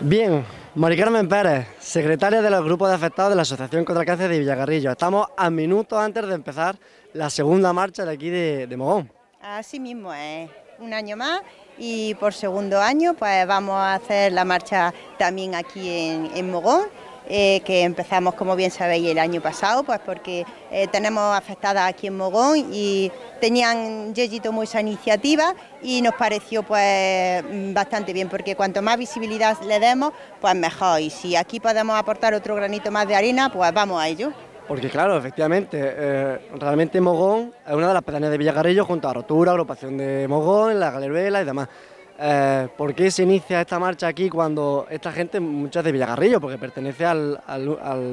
Bien, Mari Carmen Pérez, secretaria de los grupos de afectados de la Asociación contra el Cáncer de Villagarrillo. Estamos a minutos antes de empezar la segunda marcha de aquí de, Mogón. Así mismo es, un año más y por segundo año pues vamos a hacer la marcha también aquí en Mogón eh, que empezamos, como bien sabéis, el año pasado, pues porque eh, tenemos afectadas aquí en Mogón y tenían Yeyito muy esa iniciativa y nos pareció pues bastante bien, porque cuanto más visibilidad le demos, pues mejor. Y si aquí podemos aportar otro granito más de arena, pues vamos a ello. Porque claro, efectivamente, eh, realmente Mogón es una de las pedanías de Villagarrillo junto a Rotura, agrupación de Mogón, la Galeruela y demás. Eh, ¿Por qué se inicia esta marcha aquí cuando esta gente, muchas de Villagarrillo, porque pertenece al,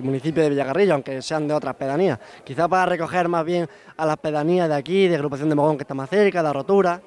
municipio de Villagarrillo, aunque sean de otras pedanías? Quizá para recoger más bien a las pedanías de aquí, de agrupación de Mogón que está más cerca, de Rotura.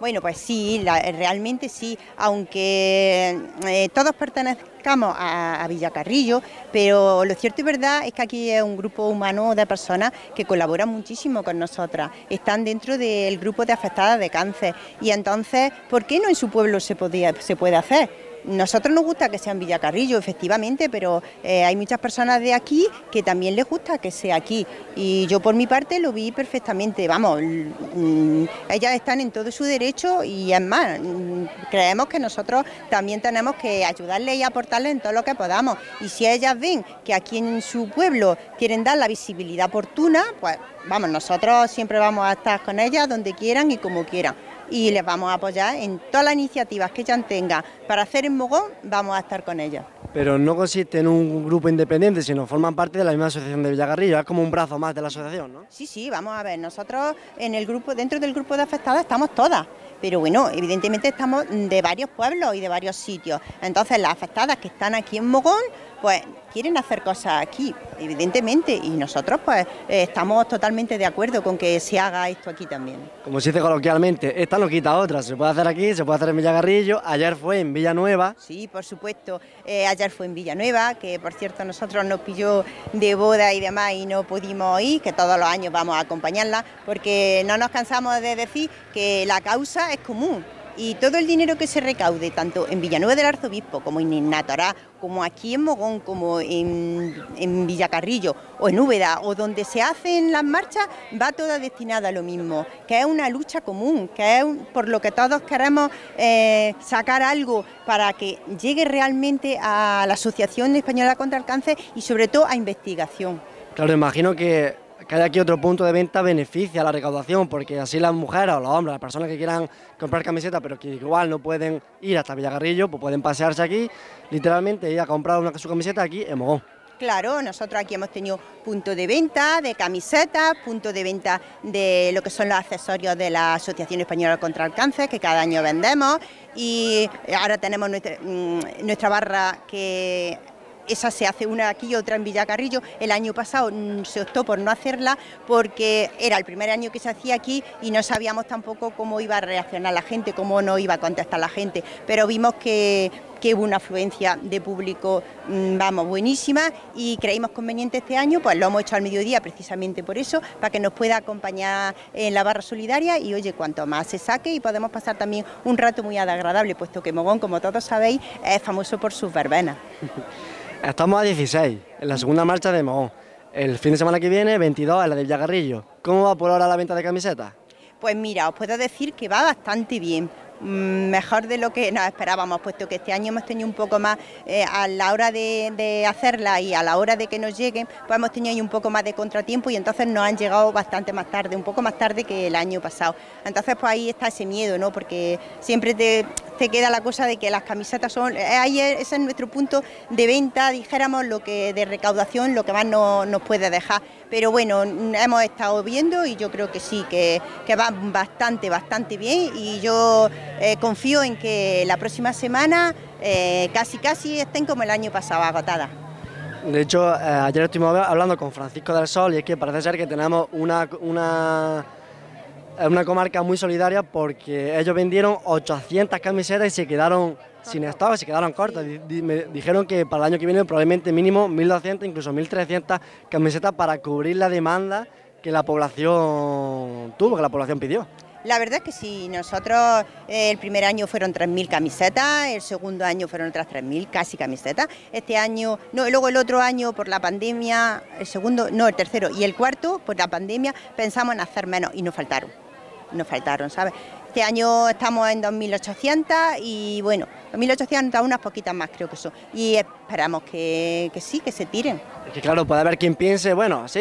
Bueno, pues sí, realmente sí, aunque eh, todos pertenezcamos a, Villacarrillo, pero lo cierto y verdad es que aquí es un grupo humano de personas que colaboran muchísimo con nosotras, están dentro del grupo de afectadas de cáncer y entonces, ¿por qué no en su pueblo se, podía, se puede hacer? Nosotros nos gusta que sea en Villacarrillo, efectivamente, pero eh, hay muchas personas de aquí que también les gusta que sea aquí. Y yo por mi parte lo vi perfectamente. Vamos, mm, ellas están en todo su derecho y es más, mm, creemos que nosotros también tenemos que ayudarles y aportarles en todo lo que podamos. Y si ellas ven que aquí en su pueblo quieren dar la visibilidad oportuna, pues vamos, nosotros siempre vamos a estar con ellas donde quieran y como quieran y les vamos a apoyar en todas las iniciativas que ellas tengan para hacer en Mogón, vamos a estar con ellas. Pero no consiste en un grupo independiente, sino forman parte de la misma asociación de Villagarrillo, es como un brazo más de la asociación, ¿no? Sí, sí, vamos a ver, nosotros en el grupo, dentro del grupo de afectadas estamos todas, pero bueno, evidentemente estamos de varios pueblos y de varios sitios. Entonces las afectadas que están aquí en Mogón, pues quieren hacer cosas aquí, evidentemente, y nosotros pues eh, estamos totalmente de acuerdo con que se haga esto aquí también. Como se dice coloquialmente, esta no quita otra, se puede hacer aquí, se puede hacer en Villagarrillo, ayer fue en Villanueva. Sí, por supuesto, eh, ayer fue en Villanueva, que por cierto nosotros nos pilló de boda y demás y no pudimos ir, que todos los años vamos a acompañarla, porque no nos cansamos de decir que la causa es común y todo el dinero que se recaude, tanto en Villanueva del Arzobispo como en Innatorá, como aquí en Mogón, como en, Villacarrillo o en Úbeda, o donde se hacen las marchas, va toda destinada a lo mismo, que es una lucha común, que es por lo que todos queremos eh, sacar algo para que llegue realmente a la Asociación Española contra el Cáncer y sobre todo a investigación. Claro, imagino que que haya aquí otro punto de venta beneficia a la recaudación, porque así las mujeres o los hombres, las personas que quieran comprar camisetas, pero que igual no pueden ir hasta Villagarrillo, pues pueden pasearse aquí, literalmente ir a comprar una, su camiseta aquí en Mogón. Claro, nosotros aquí hemos tenido punto de venta de camisetas, punto de venta de lo que son los accesorios de la Asociación Española contra el Cáncer, que cada año vendemos, y ahora tenemos nuestra, mm, nuestra barra que esa se hace una aquí y otra en Villacarrillo. El año pasado mm, se optó por no hacerla porque era el primer año que se hacía aquí y no sabíamos tampoco cómo iba a reaccionar la gente, cómo no iba a contestar la gente, pero vimos que, hubo una afluencia de público, mm, vamos, buenísima y creímos conveniente este año, pues lo hemos hecho al mediodía precisamente por eso, para que nos pueda acompañar en la barra solidaria y oye, cuanto más se saque y podemos pasar también un rato muy agradable, puesto que Mogón, como todos sabéis, es famoso por sus verbenas. Estamos a 16, en la segunda marcha de Mohón. El fin de semana que viene, 22, en la de Villagarrillo. ¿Cómo va por ahora la venta de camisetas? Pues mira, os puedo decir que va bastante bien. Mm, mejor de lo que nos esperábamos, puesto que este año hemos tenido un poco más, eh, a la hora de, hacerla y a la hora de que nos lleguen, pues hemos tenido ahí un poco más de contratiempo y entonces nos han llegado bastante más tarde, un poco más tarde que el año pasado. Entonces pues ahí está ese miedo, ¿no? Porque siempre te, queda la cosa de que las camisetas son, eh, ahí ese es nuestro punto de venta, dijéramos, lo que de recaudación, lo que más nos puede dejar. Pero bueno, hemos estado viendo y yo creo que sí, que, que va bastante, bastante bien y yo eh, confío en que la próxima semana eh, casi casi estén como el año pasado, agotadas. De hecho, ayer estuvimos hablando con Francisco del Sol y es que parece ser que tenemos una, una, una comarca muy solidaria porque ellos vendieron 800 camisetas y se quedaron sin estado, se quedaron cortas. Me dijeron que para el año que viene probablemente mínimo 1.200, incluso 1.300 camisetas para cubrir la demanda que la población tuvo, que la población pidió. La verdad es que sí, nosotros eh, el primer año fueron 3.000 camisetas, el segundo año fueron otras 3.000 casi camisetas, este año, no, luego el otro año por la pandemia, el segundo, no, el tercero y el cuarto por la pandemia pensamos en hacer menos y nos faltaron, nos faltaron, ¿sabes? Este año estamos en 2.800 y bueno, 2.800, unas poquitas más creo que son. Y esperamos que, sí, que se tiren. Es que claro, puede haber quien piense, bueno, sí,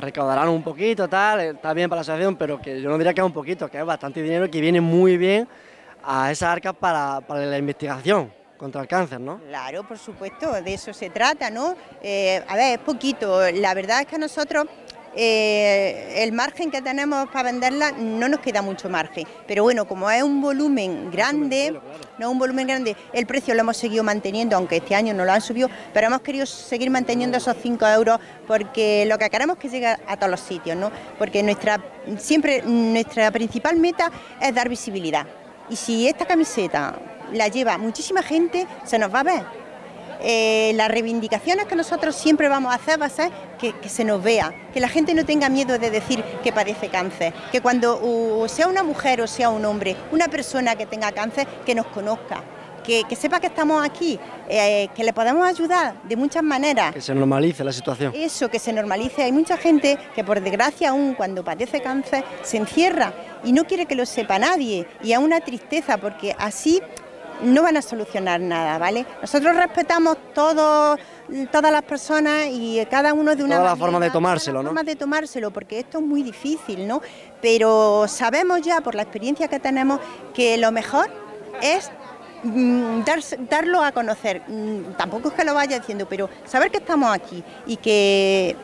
recaudarán un poquito, tal, está bien para la asociación, pero que yo no diría que es un poquito, que es bastante dinero que viene muy bien a esas arcas para, la investigación contra el cáncer, ¿no? Claro, por supuesto, de eso se trata, ¿no? Eh, a ver, es poquito, la verdad es que nosotros eh, el margen que tenemos para venderla no nos queda mucho margen. Pero bueno, como es un volumen grande, no un volumen grande, el precio lo hemos seguido manteniendo, aunque este año no lo han subido, pero hemos querido seguir manteniendo esos 5 euros porque lo que queremos es que llegue a todos los sitios, ¿no? Porque nuestra siempre nuestra principal meta es dar visibilidad. Y si esta camiseta la lleva muchísima gente, se nos va a ver eh, las reivindicaciones que nosotros siempre vamos a hacer va a ser que, se nos vea, que la gente no tenga miedo de decir que padece cáncer, que cuando sea una mujer o sea un hombre, una persona que tenga cáncer, que nos conozca. Que, sepa que estamos aquí, eh, que le podemos ayudar de muchas maneras. Que se normalice la situación. Eso, que se normalice. Hay mucha gente que por desgracia aún cuando padece cáncer se encierra y no quiere que lo sepa nadie. Y es una tristeza porque así no van a solucionar nada, ¿vale? Nosotros respetamos todas las personas y cada uno de una toda la forma de tomárselo, ¿no? Forma de tomárselo, porque esto es muy difícil, ¿no? Pero sabemos ya por la experiencia que tenemos que lo mejor es mm, darlo a conocer. Mm, tampoco es que lo vaya diciendo, pero saber que estamos aquí y que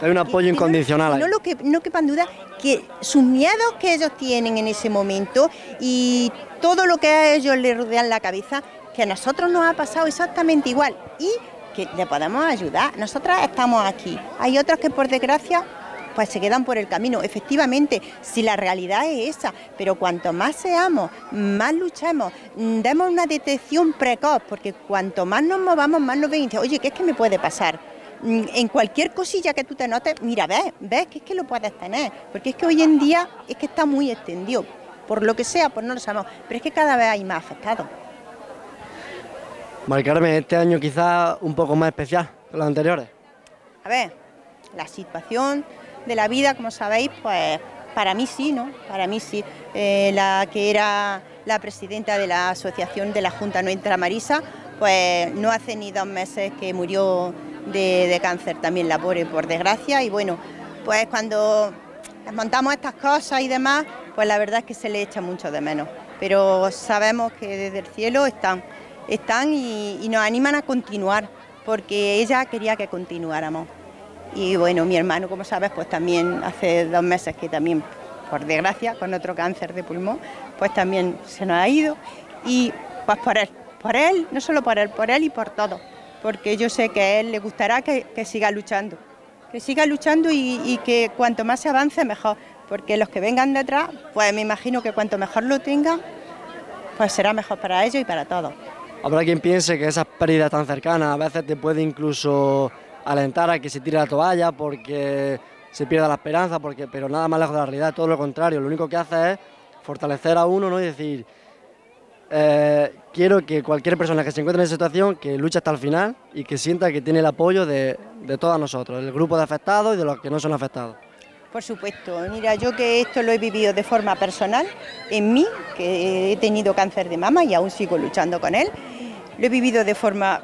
hay un apoyo incondicional. No, lo que no quepan duda que sus miedos que ellos tienen en ese momento y todo lo que a ellos les rodean la cabeza, que a nosotros nos ha pasado exactamente igual y que le podemos ayudar. Nosotras estamos aquí. Hay otras que por desgracia pues se quedan por el camino. Efectivamente, si la realidad es esa, pero cuanto más seamos, más luchemos, mm, demos una detección precoz, porque cuanto más nos movamos, más nos ven y dicen, oye, ¿qué es que me puede pasar? Mm, en cualquier cosilla que tú te notes, mira, ves, ves que es que lo puedes tener, porque es que hoy en día es que está muy extendido por lo que sea, pues no lo sabemos, pero es que cada vez hay más afectados. Marcarme este año quizás un poco más especial que los anteriores. A ver, la situación de la vida, como sabéis, pues para mí sí, ¿no? Para mí sí. Eh, la que era la presidenta de la Asociación de la Junta Nuestra Marisa, pues no hace ni dos meses que murió de, de cáncer también la pobre, por desgracia, y bueno, pues cuando montamos estas cosas y demás, pues la verdad es que se le echa mucho de menos. Pero sabemos que desde el cielo están, están y, nos animan a continuar, porque ella quería que continuáramos. Y bueno, mi hermano, como sabes, pues también hace dos meses que también, por desgracia, con otro cáncer de pulmón, pues también se nos ha ido. Y pues por él, por él, no solo por él, por él y por todo, porque yo sé que a él le gustará que, siga luchando, que siga luchando y que cuanto más se avance, mejor porque los que vengan detrás, pues me imagino que cuanto mejor lo tengan, pues será mejor para ellos y para todos. Habrá quien piense que esas pérdidas tan cercanas a veces te puede incluso alentar a que se tire la toalla porque se pierda la esperanza, porque, pero nada más lejos de la realidad, todo lo contrario, lo único que hace es fortalecer a uno ¿no? y decir, eh, quiero que cualquier persona que se encuentre en esa situación, que luche hasta el final y que sienta que tiene el apoyo de, de todos nosotros, el grupo de afectados y de los que no son afectados. Por supuesto, mira, yo que esto lo he vivido de forma personal, en mí, que he tenido cáncer de mama y aún sigo luchando con él, lo he vivido de forma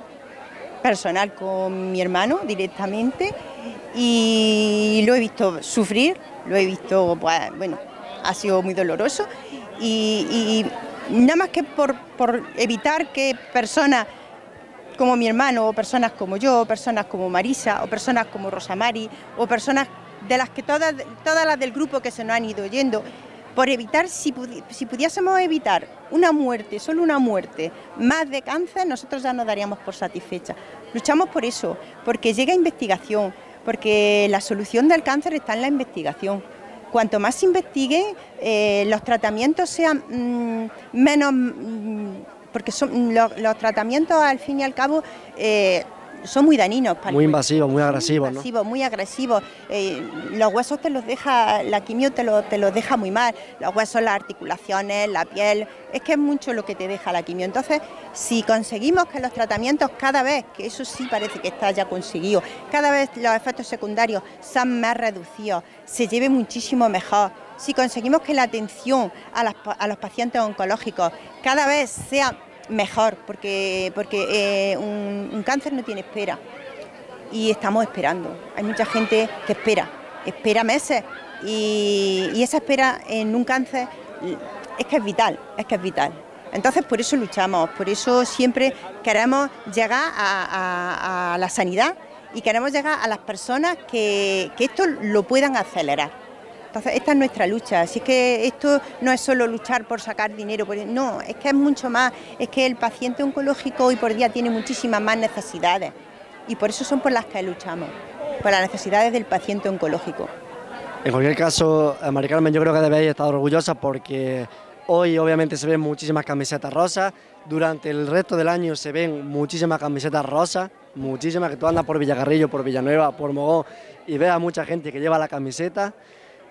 personal con mi hermano directamente y lo he visto sufrir, lo he visto, pues, bueno, ha sido muy doloroso y, nada más que por, por evitar que personas como mi hermano, o personas como yo, o personas como Marisa, o personas como Rosamari, o personas de las que todas, todas las del grupo que se nos han ido yendo, por evitar, si, pudiésemos evitar una muerte, solo una muerte, más de cáncer, nosotros ya nos daríamos por satisfechas. Luchamos por eso, porque llega investigación, porque la solución del cáncer está en la investigación. Cuanto más se investigue, eh, los tratamientos sean mm, menos, mm, porque los, tratamientos al fin y al cabo eh, son muy dañinos. Para muy invasivos, muy agresivos. Muy invasivos, muy agresivos. Eh, los huesos te los deja, la quimio te, lo, te los deja muy mal. Los huesos, las articulaciones, la piel. Es que es mucho lo que te deja la quimio. Entonces, si conseguimos que los tratamientos cada vez, que eso sí parece que está ya conseguido, cada vez los efectos secundarios sean más reducidos, se lleve muchísimo mejor. Si conseguimos que la atención a, a los pacientes oncológicos cada vez sea mejor, porque, porque eh, un, cáncer no tiene espera y estamos esperando. Hay mucha gente que espera, espera meses y, esa espera en un cáncer es que es vital, es que es vital. Entonces por eso luchamos, por eso siempre queremos llegar a, la sanidad y queremos llegar a las personas que esto lo puedan acelerar esta es nuestra lucha, así que esto no es solo luchar por sacar dinero, no, es que es mucho más, es que el paciente oncológico hoy por día tiene muchísimas más necesidades y por eso son por las que luchamos, por las necesidades del paciente oncológico. En cualquier caso, eh, María Carmen, yo creo que debéis estar orgullosa porque hoy obviamente se ven muchísimas camisetas rosas, durante el resto del año se ven muchísimas camisetas rosas, muchísimas que tú andas por Villagarrillo, por Villanueva, por Mogón y ves a mucha gente que lleva la camiseta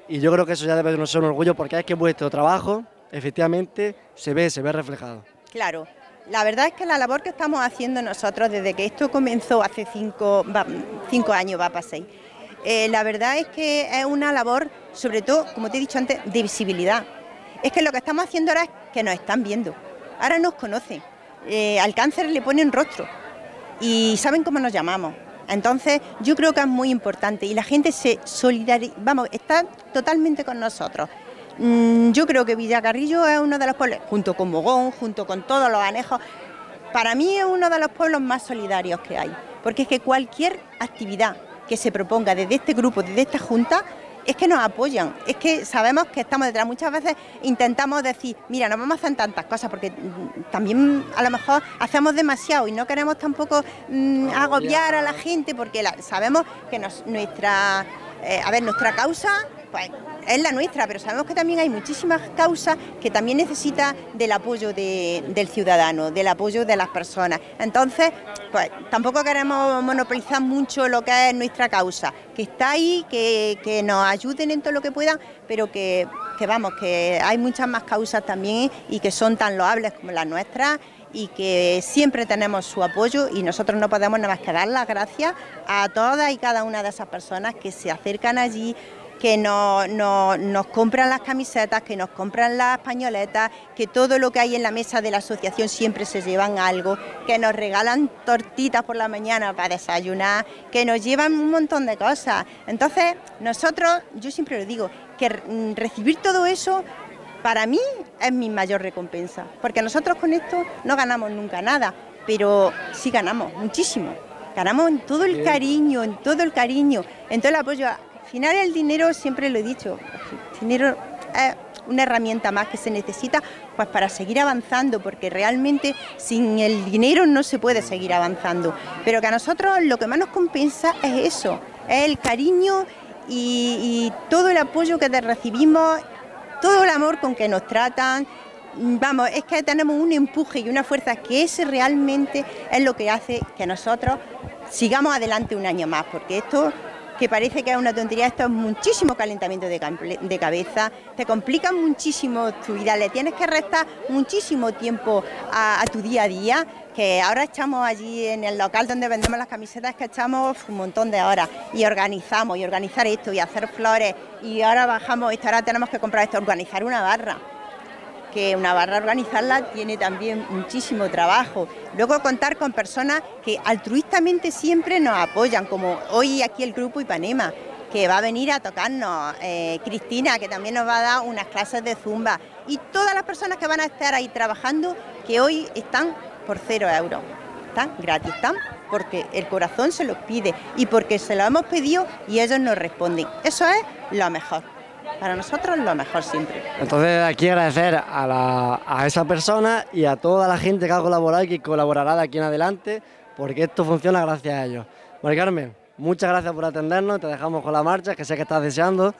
y yo creo que eso ya debe de ser un orgullo porque es que vuestro trabajo efectivamente se ve, se ve reflejado. Claro, la verdad es que la labor que estamos haciendo nosotros desde que esto comenzó hace cinco, cinco años, va para seis, eh, la verdad es que es una labor, sobre todo, como te he dicho antes, de visibilidad. Es que lo que estamos haciendo ahora es que nos están viendo, ahora nos conocen, eh, al cáncer le ponen rostro y saben cómo nos llamamos. Entonces, yo creo que es muy importante y la gente se solidariza, vamos, está totalmente con nosotros. Mm, yo creo que Villacarrillo es uno de los pueblos, junto con Mogón, junto con todos los anejos, para mí es uno de los pueblos más solidarios que hay, porque es que cualquier actividad que se proponga desde este grupo, desde esta junta, es que nos apoyan, es que sabemos que estamos detrás. Muchas veces intentamos decir, mira, no vamos a hacer tantas cosas, porque mm, también a lo mejor hacemos demasiado y no queremos tampoco mm, agobiar a la gente, porque sabemos que nuestra, eh, a ver, nuestra causa, pues es la nuestra, pero sabemos que también hay muchísimas causas que también necesitan del apoyo del ciudadano, del apoyo de las personas. Entonces, pues tampoco queremos monopolizar mucho lo que es nuestra causa, que está ahí, que, nos ayuden en todo lo que puedan, pero que, que vamos, que hay muchas más causas también y que son tan loables como las nuestras y que siempre tenemos su apoyo y nosotros no podemos nada más que dar las gracias a todas y cada una de esas personas que se acercan allí, que nos compran las camisetas, que nos compran las pañoletas, que todo lo que hay en la mesa de la asociación siempre se llevan algo, que nos regalan tortitas por la mañana para desayunar, que nos llevan un montón de cosas. Entonces, nosotros, yo siempre lo digo, que recibir todo eso para mí es mi mayor recompensa, porque nosotros con esto no ganamos nunca nada, pero sí ganamos muchísimo. Ganamos en todo el cariño, en todo el cariño, en todo el apoyo al final el dinero, siempre lo he dicho, dinero es una herramienta más que se necesita pues para seguir avanzando, porque realmente sin el dinero no se puede seguir avanzando. Pero que a nosotros lo que más nos compensa es eso, es el cariño y, todo el apoyo que te recibimos, todo el amor con que nos tratan. Vamos, es que tenemos un empuje y una fuerza que ese realmente es lo que hace que nosotros sigamos adelante un año más, porque esto que parece que es una tontería, esto es muchísimo calentamiento de, cabeza, te complica muchísimo tu vida, le tienes que restar muchísimo tiempo a, tu día a día, que ahora estamos allí en el local donde vendemos las camisetas, que echamos un montón de horas y organizamos, y organizar esto, y hacer flores, y ahora bajamos esto, ahora tenemos que comprar esto, organizar una barra que una barra organizarla tiene también muchísimo trabajo. Luego contar con personas que altruistamente siempre nos apoyan, como hoy aquí el grupo Ipanema, que va a venir a tocarnos, eh, Cristina, que también nos va a dar unas clases de zumba, y todas las personas que van a estar ahí trabajando, que hoy están por cero euros, están gratis, están porque el corazón se los pide y porque se lo hemos pedido y ellos nos responden. Eso es lo mejor para nosotros lo mejor siempre. Entonces aquí agradecer a, esa persona y a toda la gente que ha colaborado y que colaborará de aquí en adelante, porque esto funciona gracias a ellos. María Carmen, muchas gracias por atendernos, te dejamos con la marcha, que sé que estás deseando.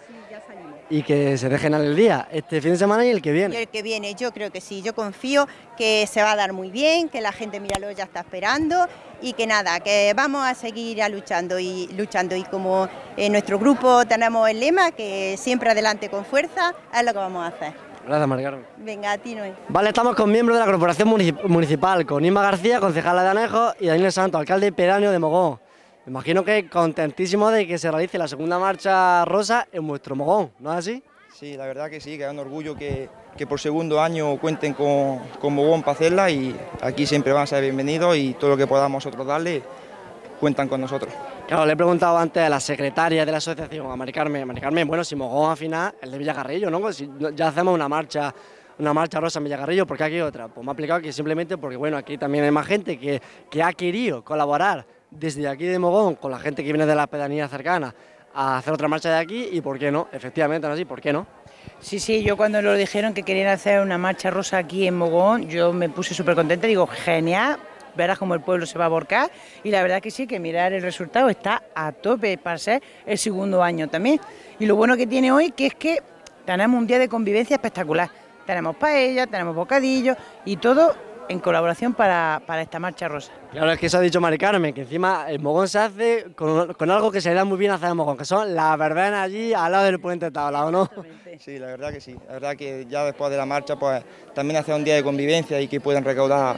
Y que se dejen al día este fin de semana y el que Y viene. el que viene, yo creo que sí, yo confío que se va a dar muy bien, que la gente, míralo, ya está esperando y que nada, que vamos a seguir luchando y luchando y como en nuestro grupo tenemos el lema que siempre adelante con fuerza, es lo que vamos a hacer. Gracias, Mari Carmen. Venga, a ti, Noé. Vale, estamos con miembros de la Corporación Munici- Municipal, con Inma García, concejala de Anejo, y Daniel Santos, alcalde pedáneo de Mogón. Me imagino que contentísimo de que se realice la segunda marcha rosa en vuestro Mogón, ¿no es así? Sí, la verdad que sí, que es un orgullo que, que por segundo año cuenten con, con Mogón para hacerla y aquí siempre van a ser bienvenidos y todo lo que podamos nosotros darle cuentan con nosotros. Claro, le he preguntado antes a la secretaria de la asociación, a Mari Carmen, Mari Carmen, bueno, si Mogón al final, el de Villagarrillo, ¿no? Pues si ya hacemos una marcha, una marcha rosa en Villagarrillo, ¿por qué aquí otra? Pues me ha explicado que simplemente porque, bueno, aquí también hay más gente que, que ha querido colaborar desde aquí de Mogón con la gente que viene de la pedanía cercana a hacer otra marcha de aquí y ¿por qué no? Efectivamente, ¿no? así, ¿por qué no? Sí, sí, yo cuando lo dijeron que querían hacer una marcha rosa aquí en Mogón, yo me puse súper contenta, digo, genial, verás cómo el pueblo se va a volcar y la verdad que sí, que mirar el resultado está a tope para ser el segundo año también. Y lo bueno que tiene hoy que es que tenemos un día de convivencia espectacular. Tenemos paella, tenemos bocadillos y todo en colaboración para, para esta marcha rosa. Claro, es que eso ha dicho Mari Carmen, que encima el Mogón se hace con, con algo que se le da muy bien hacer en Mogón, que son las verbenas allí al lado del puente Tabla, ¿o no? Sí, la verdad que sí, la verdad que ya después de la marcha pues también hacer un día de convivencia y que puedan recaudar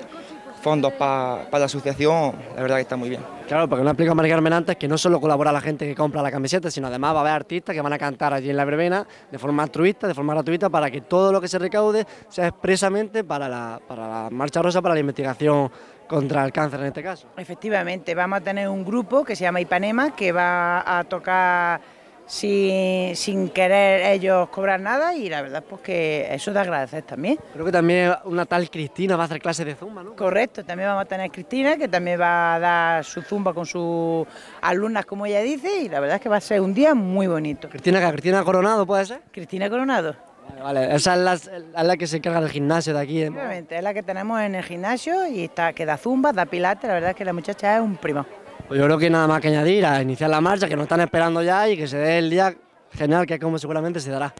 fondos pa- para la asociación, la verdad que está muy bien. Claro, porque no explica Mari Carmen antes que no solo colabora la gente que compra la camiseta, sino además va a haber artistas que van a cantar allí en la verbena de forma altruista, de forma gratuita, para que todo lo que se recaude sea expresamente para la, para la Marcha Rosa, para la investigación contra el cáncer en este caso. Efectivamente, vamos a tener un grupo que se llama Ipanema que va a tocar sin, sin querer ellos cobrar nada y la verdad pues que eso de agradecer también. Creo que también una tal Cristina va a hacer clases de zumba, ¿no? Correcto, también vamos a tener a Cristina que también va a dar su zumba con sus alumnas como ella dice y la verdad es que va a ser un día muy bonito. Cristina, Cristina Coronado puede ser. Cristina Coronado, Vale, vale. Esa es la, es la que se encarga del gimnasio de aquí. ¿eh? efectivamente, es la que tenemos en el gimnasio y está, que da zumba, da pilates, la verdad es que la muchacha es un primo. Pues yo creo que nada más que añadir a iniciar la marcha, que nos están esperando ya y que se dé el día genial que como seguramente se dará.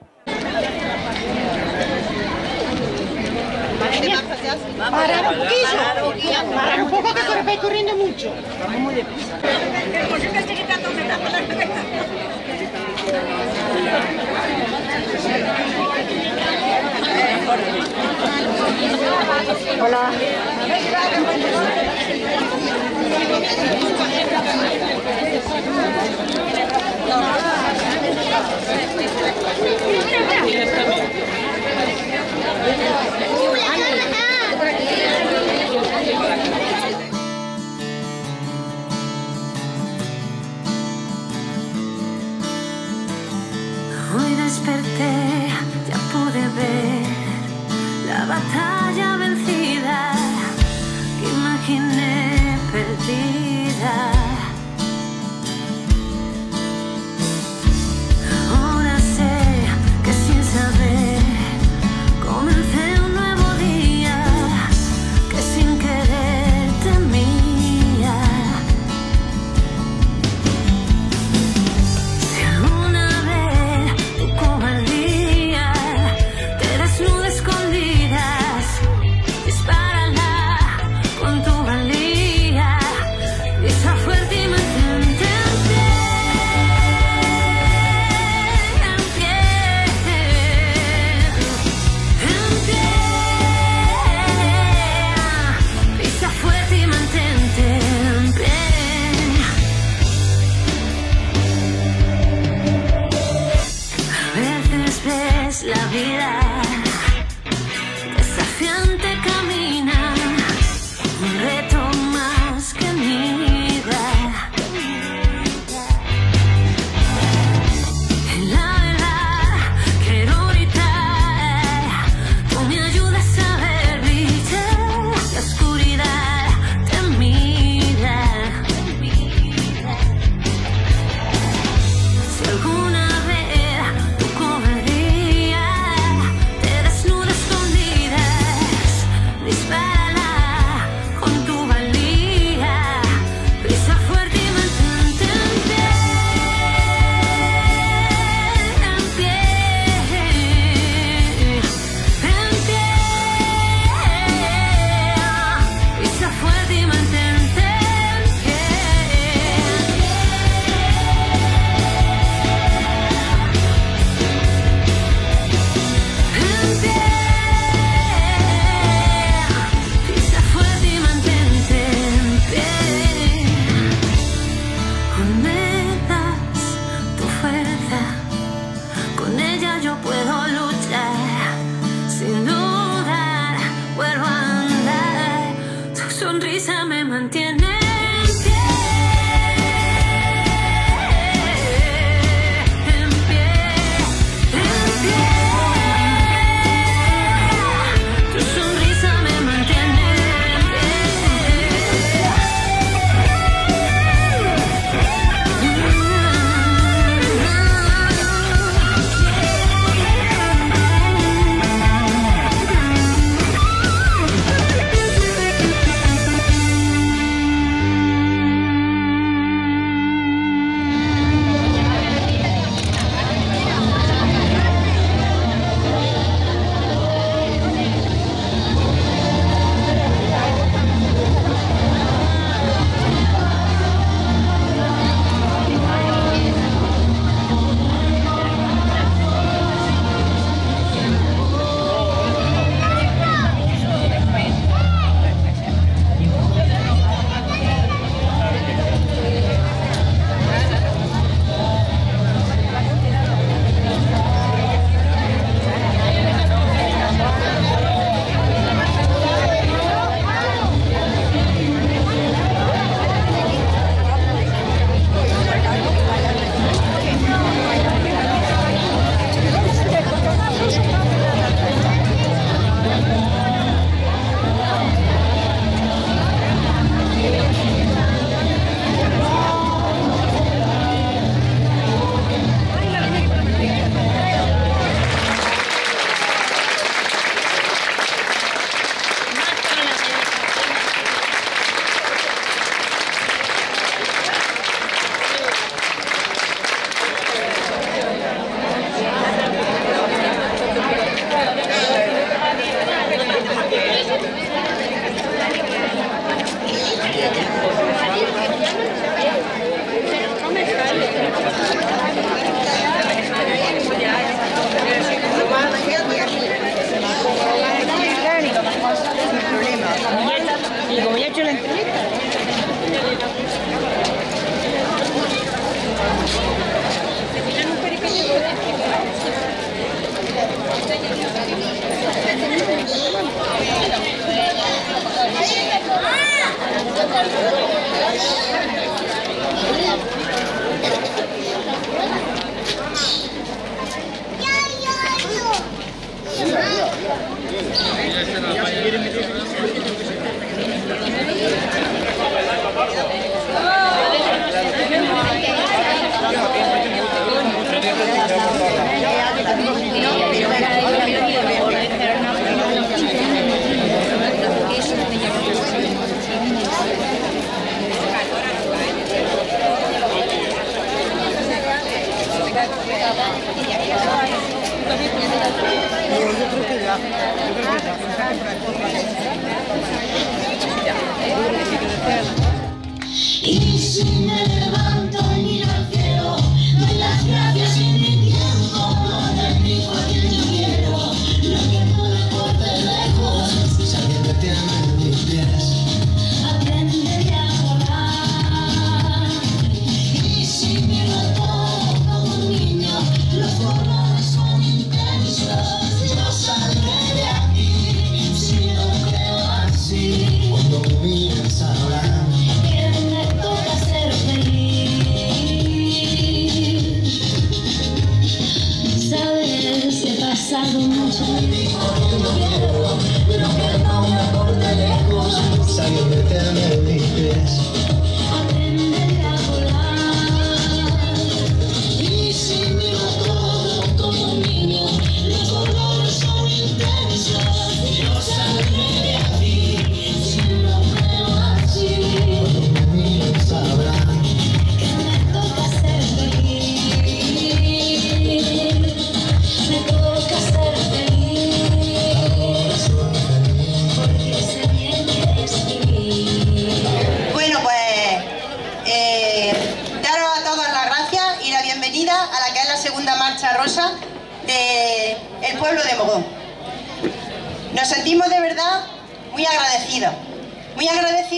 Parar un poquillo. Parar un poco que vais corriendo mucho. Hoy desperté, ya pude ver batalla vencida que imaginé perdida.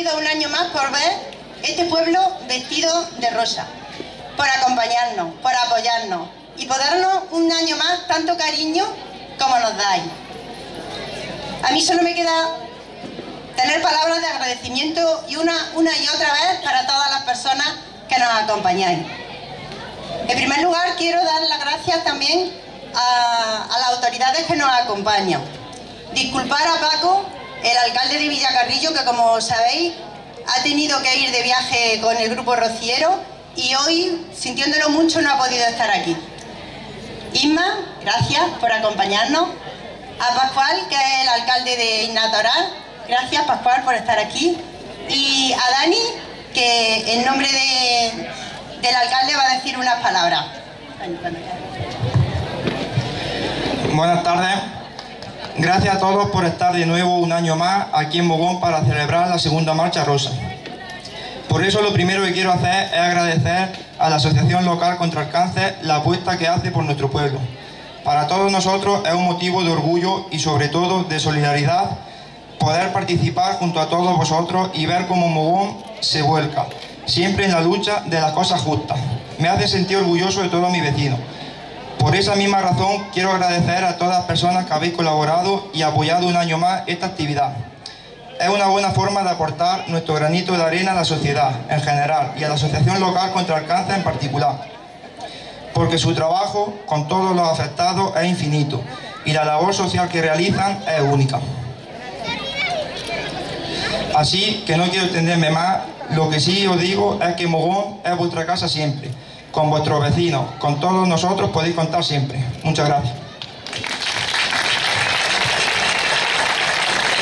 Un año más por ver este pueblo vestido de rosa, por acompañarnos, por apoyarnos y por darnos un año más tanto cariño como nos dais. A mí solo me queda tener palabras de agradecimiento y una, una y otra vez para todas las personas que nos acompañáis. En primer lugar, quiero dar las gracias también a, a las autoridades que nos acompañan. Disculpar a Paco, el alcalde de Villacarrillo, que como sabéis ha tenido que ir de viaje con el grupo rociero y hoy, sintiéndolo mucho, no ha podido estar aquí. Isma, gracias por acompañarnos. A Pascual, que es el alcalde de Innatoral, gracias Pascual por estar aquí. Y a Dani, que en nombre de- del alcalde va a decir unas palabras. Buenas tardes. Gracias a todos por estar de nuevo un año más aquí en Mogón para celebrar la segunda marcha rosa. Por eso lo primero que quiero hacer es agradecer a la Asociación Local contra el Cáncer la apuesta que hace por nuestro pueblo. Para todos nosotros es un motivo de orgullo y sobre todo de solidaridad poder participar junto a todos vosotros y ver cómo Mogón se vuelca, siempre en la lucha de las cosas justas. Me hace sentir orgulloso de todos mis vecinos. Por esa misma razón quiero agradecer a todas las personas que habéis colaborado y apoyado un año más esta actividad. Es una buena forma de aportar nuestro granito de arena a la sociedad en general y a la Asociación Local contra el Cáncer en particular, porque su trabajo con todos los afectados es infinito y la labor social que realizan es única. Así que no quiero extenderme más, lo que sí os digo es que Mogón es vuestra casa siempre, con vuestros vecinos, con todos nosotros podéis contar siempre. Muchas gracias.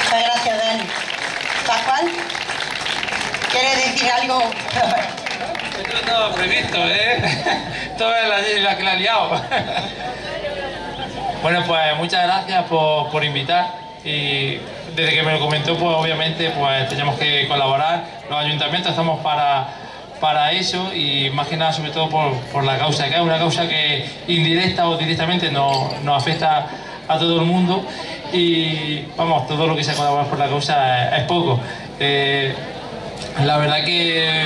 Muchas gracias, Dani. Pascual, ¿quieres decir algo? Esto estaba previsto, ¿eh? Todo es la, la que la ha liado. Bueno, pues muchas gracias por, por invitar y desde que me lo comentó, pues obviamente pues tenemos que colaborar. Los ayuntamientos estamos para, para eso y más que nada sobre todo por, por la causa, que es una causa que indirecta o directamente nos, nos afecta a todo el mundo y vamos, todo lo que sea colaborar por la causa es, poco. Eh, la verdad que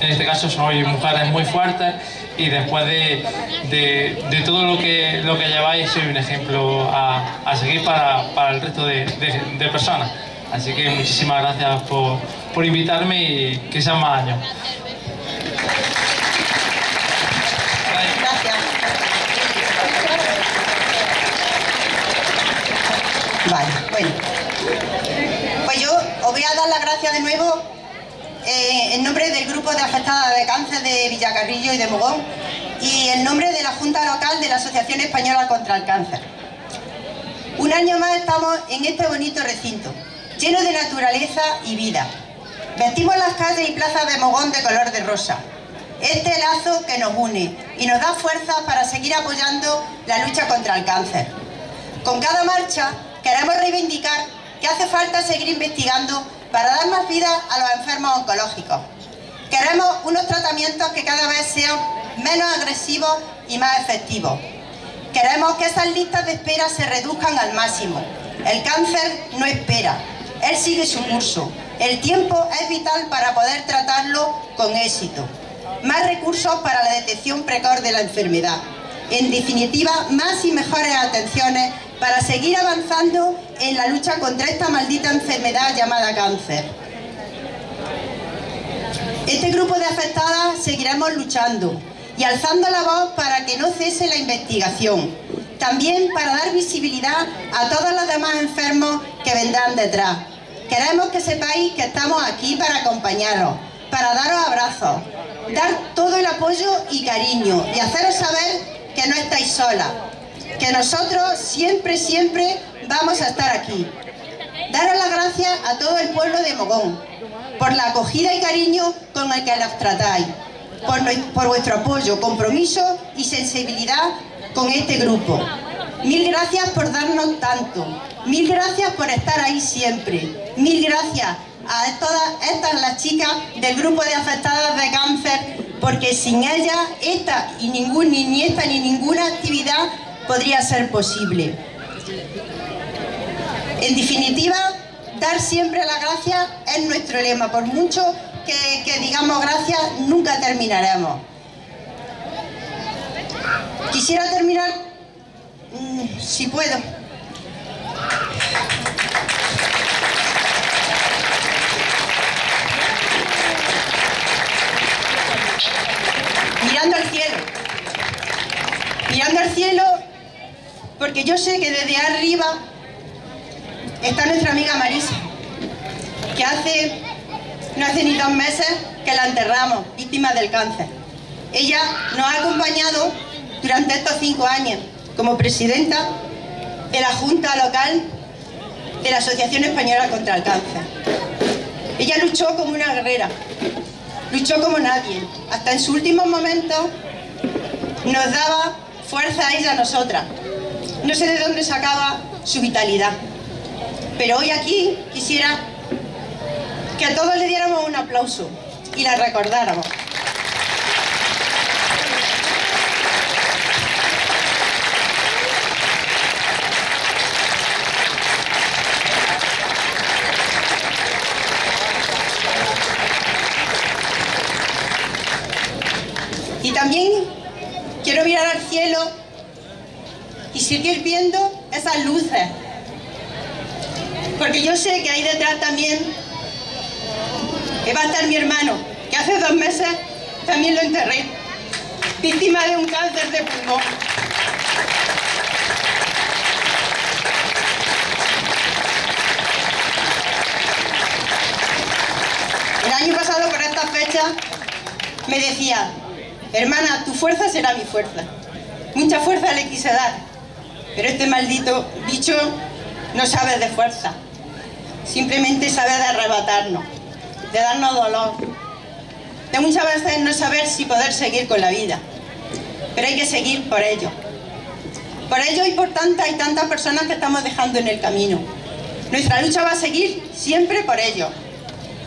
en este caso sois mujeres muy fuertes y después de, de- todo lo que, lo que lleváis sois un ejemplo a, seguir para, para el resto de personas. Así que muchísimas gracias por, por invitarme y que sean más años. Gracias. Vale, bueno. Pues yo os voy a dar las gracias de nuevo eh, en nombre del grupo de afectadas de cáncer de Villacarrillo y de Mogón y en nombre de la Junta Local de la Asociación Española contra el Cáncer. Un año más estamos en este bonito recinto, lleno de naturaleza y vida. Vestimos las calles y plazas de Mogón de color de rosa. Este lazo que nos une y nos da fuerza para seguir apoyando la lucha contra el cáncer. Con cada marcha queremos reivindicar que hace falta seguir investigando para dar más vida a los enfermos oncológicos. Queremos unos tratamientos que cada vez sean menos agresivos y más efectivos. Queremos que esas listas de espera se reduzcan al máximo. El cáncer no espera, él sigue su curso. El tiempo es vital para poder tratarlo con éxito. Más recursos para la detección precoz de la enfermedad. En definitiva, más y mejores atenciones para seguir avanzando en la lucha contra esta maldita enfermedad llamada cáncer. Este grupo de afectadas seguiremos luchando y alzando la voz para que no cese la investigación. También para dar visibilidad a todos los demás enfermos que vendrán detrás. Queremos que sepáis que estamos aquí para acompañaros, para daros abrazos, dar todo el apoyo y cariño y haceros saber que no estáis solas, que nosotros siempre, siempre vamos a estar aquí. Daros las gracias a todo el pueblo de Mogón por la acogida y cariño con el que nos tratáis, por, por vuestro apoyo, compromiso y sensibilidad con este grupo. Mil gracias por darnos tanto, mil gracias por estar ahí siempre, mil gracias a todas estas las chicas del grupo de afectadas de cáncer, porque sin ellas esta y ningún, ni, esta ni ninguna actividad podría ser posible. En definitiva, dar siempre las gracias es nuestro lema. Por mucho que, que digamos gracias, nunca terminaremos. Quisiera terminar, mm, si puedo. Mirando al cielo. Mirando al cielo porque yo sé que desde arriba está nuestra amiga Marisa, que hace, no hace ni dos meses que la enterramos, víctima del cáncer. Ella nos ha acompañado durante estos cinco años como presidenta de la Junta Local de la Asociación Española contra el Cáncer. Ella luchó como una guerrera, luchó como nadie, hasta en sus últimos momentos nos daba fuerza a ella a nosotras. No sé de dónde sacaba su vitalidad, pero hoy aquí quisiera que a todos le diéramos un aplauso y la recordáramos. También quiero mirar al cielo y seguir viendo esas luces. Porque yo sé que ahí detrás también va a estar mi hermano, que hace dos meses también lo enterré, víctima de un cáncer de pulmón. El año pasado por esta fecha me decía, hermana, tu fuerza será mi fuerza. Mucha fuerza le quise dar, pero este maldito bicho no sabe de fuerza. Simplemente sabe de arrebatarnos, de darnos dolor, de muchas veces no saber si poder seguir con la vida. Pero hay que seguir por ello. Por ello y por tantas y tantas personas que estamos dejando en el camino. Nuestra lucha va a seguir siempre por ello.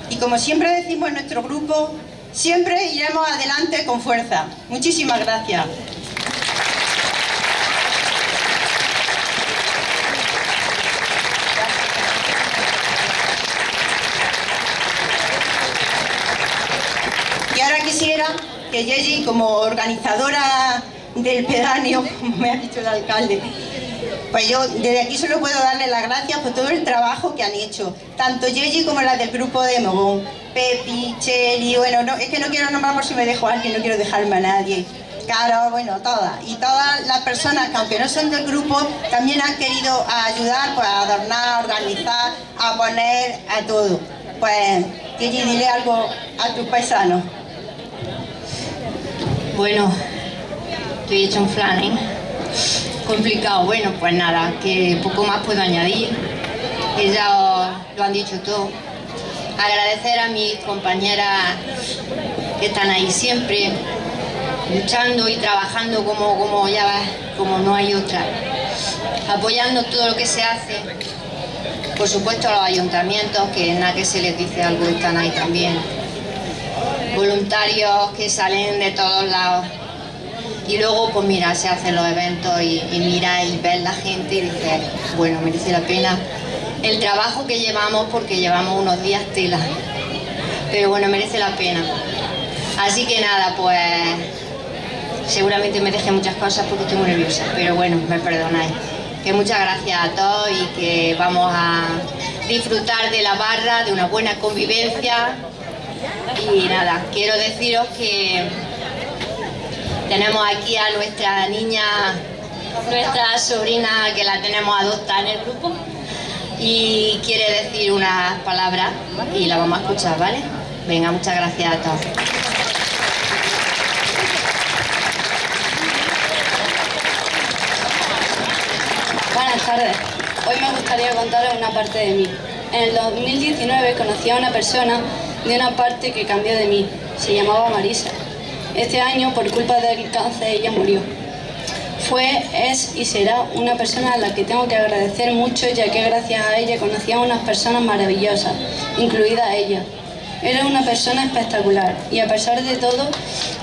Y como siempre decimos en nuestro grupo, siempre iremos adelante con fuerza. Muchísimas gracias. Y ahora quisiera que Yeji, como organizadora del pedáneo, como me ha dicho el alcalde, pues yo desde aquí solo puedo darle las gracias por todo el trabajo que han hecho, tanto Yeji como las del grupo de Mogón, Pepi, Cheli, bueno, no, es que no quiero nombrar por si me dejo a alguien, no quiero dejarme a nadie. Claro, bueno, todas. Y todas las personas que aunque no son del grupo, también han querido ayudar pues, a adornar, a organizar, a poner a todo. Pues, Yeji, dile algo a tus paisanos. Bueno, estoy hecho un flan, ¿eh? Complicado. Bueno, pues nada, que poco más puedo añadir. Ellas os lo han dicho todo. Agradecer a mis compañeras que están ahí siempre, luchando y trabajando como, como ya como no hay otra. Apoyando todo lo que se hace. Por supuesto a los ayuntamientos, que nada que se les dice algo, están ahí también voluntarios que salen de todos lados. Y luego, pues mira, se hacen los eventos y, y mira y ves la gente y dices, bueno, merece la pena el trabajo que llevamos porque llevamos unos días tela. Pero bueno, merece la pena. Así que nada, pues seguramente me dejé muchas cosas porque estoy muy nerviosa, pero bueno, me perdonáis. Que muchas gracias a todos y que vamos a disfrutar de la barra, de una buena convivencia y nada, quiero deciros que tenemos aquí a nuestra niña, nuestra sobrina que la tenemos adoptada en el grupo y quiere decir unas palabras y la vamos a escuchar, ¿vale? Venga, muchas gracias a todos. Buenas tardes. Hoy me gustaría contaros una parte de mí. En el 2019 conocí a una persona de una parte que cambió de mí. Se llamaba Marisa. Este año, por culpa del cáncer, ella murió. Fue, es y será una persona a la que tengo que agradecer mucho, ya que gracias a ella conocí a unas personas maravillosas, incluida ella. Era una persona espectacular y a pesar de todo,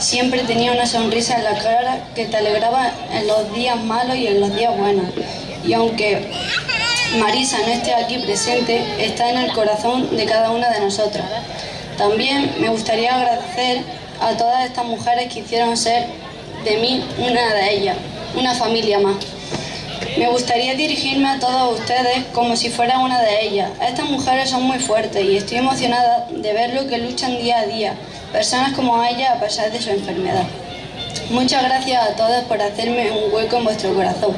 siempre tenía una sonrisa en la cara que te alegraba en los días malos y en los días buenos. Y aunque Marisa no esté aquí presente, está en el corazón de cada una de nosotras. También me gustaría agradecer a todas estas mujeres que hicieron ser de mí una de ellas, una familia más. Me gustaría dirigirme a todos ustedes como si fuera una de ellas. Estas mujeres son muy fuertes y estoy emocionada de ver lo que luchan día a día, personas como ella a pesar de su enfermedad. Muchas gracias a todos por hacerme un hueco en vuestro corazón.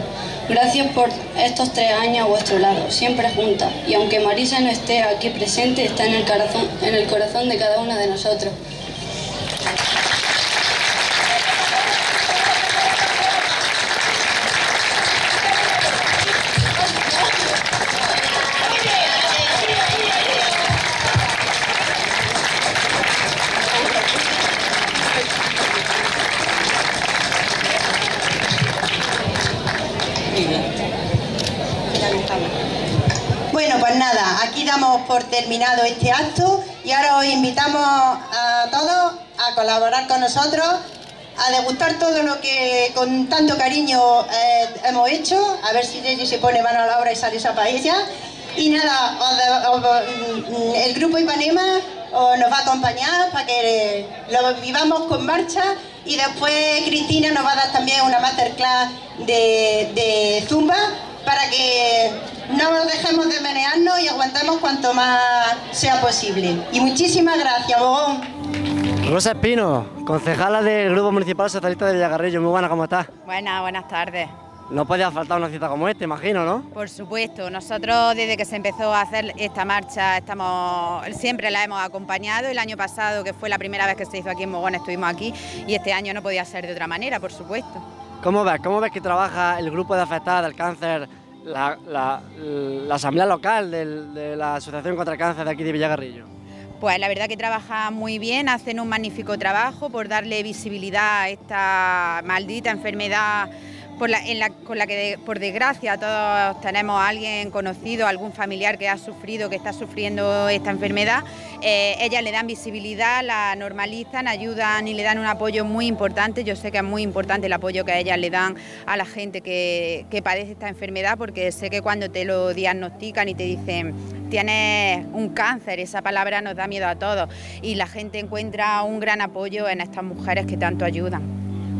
Gracias por estos tres años a vuestro lado, siempre juntas. Y aunque Marisa no esté aquí presente, está en el corazón, en el corazón de cada uno de nosotros. Bueno, pues nada, aquí por terminado este acto y ahora os invitamos a todos a colaborar con nosotros, a degustar todo lo que con tanto cariño eh, hemos hecho, a ver si Reyes se pone mano a la obra y sale esa paella. Y nada, mm, el grupo Ipanema os- nos va a acompañar para que lo vivamos con marcha y después Cristina nos va a dar también una masterclass de Zumba para que no nos dejemos de menearnos y aguantemos cuanto más sea posible. Y muchísimas gracias, Bogón. Rosa Espino, concejala del Grupo Municipal Socialista de Villagarrillo. Muy buena, ¿cómo estás? Buenas, buenas tardes. No podía faltar una cita como esta, imagino, ¿no? Por supuesto, nosotros desde que se empezó a hacer esta marcha estamos siempre la hemos acompañado. El año pasado, que fue la primera vez que se hizo aquí en Mogón, estuvimos aquí y este año no podía ser de otra manera, por supuesto. ¿Cómo ves? ¿Cómo ves que trabaja el grupo de afectadas del cáncer, la, la- asamblea local de la Asociación contra el Cáncer de aquí de Villagarrillo? Pues la verdad que trabaja muy bien, hacen un magnífico trabajo por darle visibilidad a esta maldita enfermedad por la- en la- con la que de- por desgracia todos tenemos a alguien conocido, algún familiar que ha sufrido, que está sufriendo esta enfermedad. Eh, ellas le dan visibilidad, la normalizan, ayudan y le dan un apoyo muy importante. Yo sé que es muy importante el apoyo que ellas le dan a la gente que, que padece esta enfermedad, porque sé que cuando te lo diagnostican y te dicen tienes un cáncer, esa palabra nos da miedo a todos y la gente encuentra un gran apoyo en estas mujeres que tanto ayudan.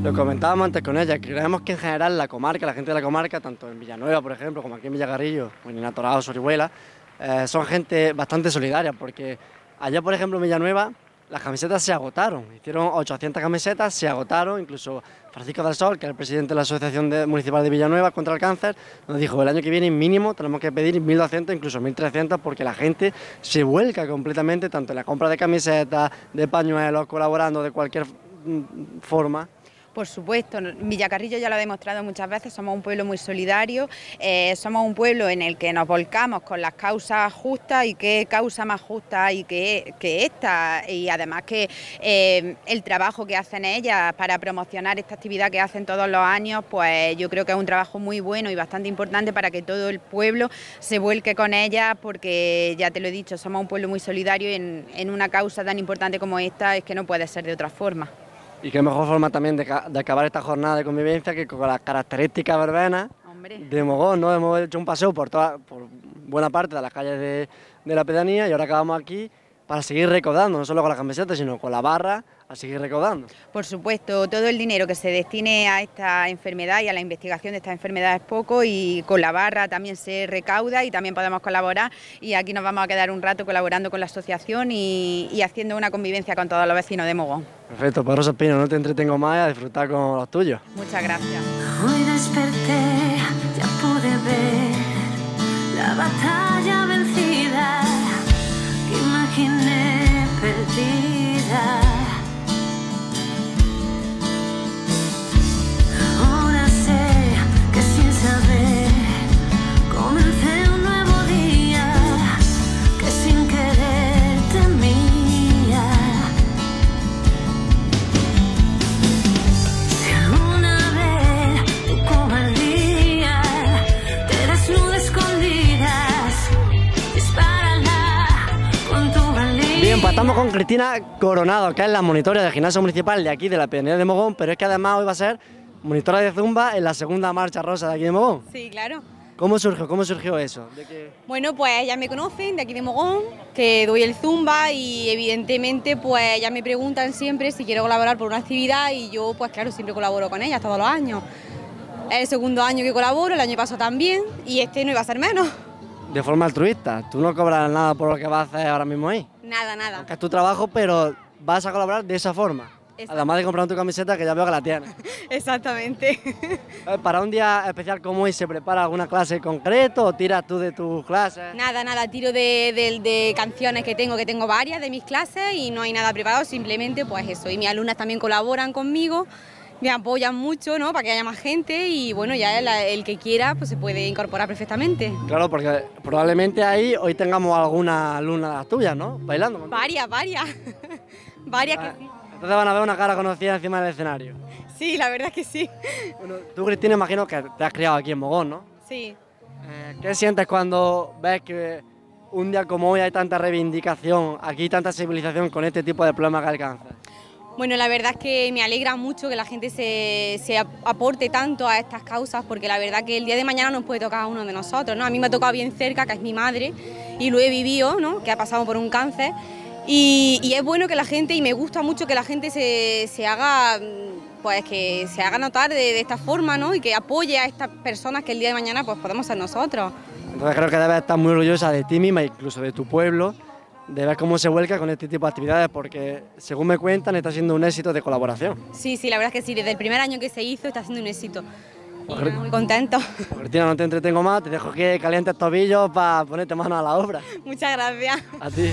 Lo comentábamos antes con ella, que creemos que en general la comarca, la gente de la comarca, tanto en Villanueva, por ejemplo, como aquí en Villagarrillo, o en Inatorado, Sorihuela, eh, son gente bastante solidaria, porque allá, por ejemplo, en Villanueva, las camisetas se agotaron. Hicieron 800 camisetas, se agotaron, incluso Francisco del Sol, que es el presidente de la Asociación de- Municipal de Villanueva contra el Cáncer, nos dijo el año que viene mínimo tenemos que pedir 1.200, incluso 1.300, porque la gente se vuelca completamente, tanto en la compra de camisetas, de pañuelos, colaborando de cualquier mm, forma. Por supuesto, Villacarrillo ya lo ha demostrado muchas veces, somos un pueblo muy solidario, eh, somos un pueblo en el que nos volcamos con las causas justas y qué causa más justa hay que, esta, y además que eh, el trabajo que hacen ellas para promocionar esta actividad que hacen todos los años, pues yo creo que es un trabajo muy bueno y bastante importante para que todo el pueblo se vuelque con ellas, porque ya te lo he dicho, somos un pueblo muy solidario y en una causa tan importante como esta es que no puede ser de otra forma. Y qué mejor forma también de, ca- de acabar esta jornada de convivencia que con las características verbenas de Mogón, ¿no? Hemos hecho un paseo por, toda, por buena parte de las calles de, de la pedanía y ahora acabamos aquí para seguir recaudando, no solo con las camisetas, sino con la barra, a seguir recaudando. Por supuesto, todo el dinero que se destine a esta enfermedad y a la investigación de esta enfermedad es poco y con la barra también se recauda y también podemos colaborar y aquí nos vamos a quedar un rato colaborando con la asociación y, y haciendo una convivencia con todos los vecinos de Mogón. Perfecto, pues Rosa Espino, no te entretengo más y a disfrutar con los tuyos. Muchas gracias. Hoy desperté, ya pude ver la batalla imaginé estamos con Cristina Coronado, que es la monitora del gimnasio municipal de aquí, de la pedanía de Mogón, pero es que además hoy va a ser monitora de Zumba en la segunda marcha rosa de aquí de Mogón. Sí, claro. ¿Cómo surgió, cómo surgió eso? ¿De qué- Bueno, pues ya me conocen de aquí de Mogón, que doy el zumba y evidentemente pues ya me preguntan siempre si quiero colaborar por una actividad y yo pues claro, siempre colaboro con ellas todos los años. Es el segundo año que colaboro, el año pasado también y este no iba a ser menos. De forma altruista, tú no cobras nada por lo que vas a hacer ahora mismo ahí. Nada, nada. Es tu trabajo, pero vas a colaborar de esa forma. Además de comprar tu camiseta, que ya veo que la tienes. Exactamente. Para un día especial como hoy, ¿se prepara alguna clase en concreto o tiras tú de tus clases? Nada, nada, tiro de, de- de canciones que tengo, que tengo varias de mis clases y no hay nada preparado, simplemente pues eso. Y mis alumnas también colaboran conmigo, me apoyan mucho, ¿no? Para que haya más gente y bueno, ya el, el que quiera pues se puede incorporar perfectamente. Claro, porque probablemente ahí hoy tengamos alguna alumna tuyas, ¿no? Bailando. contigo. Varias, varias. varias que sí. Entonces van a ver una cara conocida encima del escenario. Sí, la verdad es que sí. Tú, Cristina, imagino que te has criado aquí en Mogón, ¿no? Sí. Eh, ¿Qué sientes cuando ves que un día como hoy hay tanta reivindicación, aquí tanta civilización con este tipo de problemas que alcanza? Bueno, la verdad es que me alegra mucho que la gente se, se ap- aporte tanto a estas causas, porque la verdad que el día de mañana nos puede tocar a uno de nosotros, ¿no? A mí me ha tocado bien cerca, que es mi madre, y lo he vivido, ¿no? Que ha pasado por un cáncer. Y, es bueno que la gente, y me gusta mucho que la gente se, haga, mm, pues que se haga notar de, de esta forma, ¿no? Y que apoye a estas personas que el día de mañana pues podemos ser nosotros. Entonces creo que debes estar muy orgullosa de ti misma, incluso de tu pueblo, de ver cómo se vuelca con este tipo de actividades, porque según me cuentan está siendo un éxito de colaboración. Sí, sí, la verdad es que sí, desde el primer año que se hizo está siendo un éxito. Y Ojalá. muy contento. Cristina, no te entretengo más, te dejo que calientes tobillos para ponerte manos a la obra. Muchas gracias. A ti.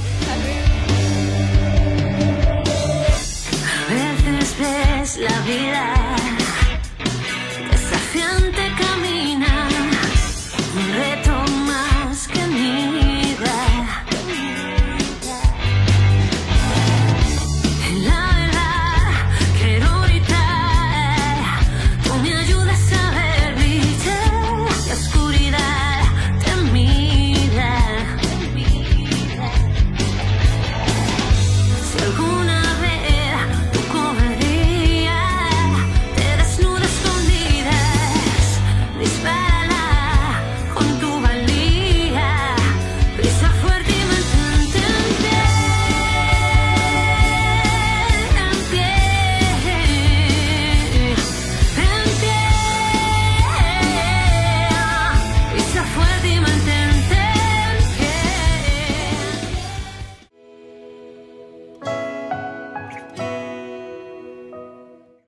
A veces ves la vida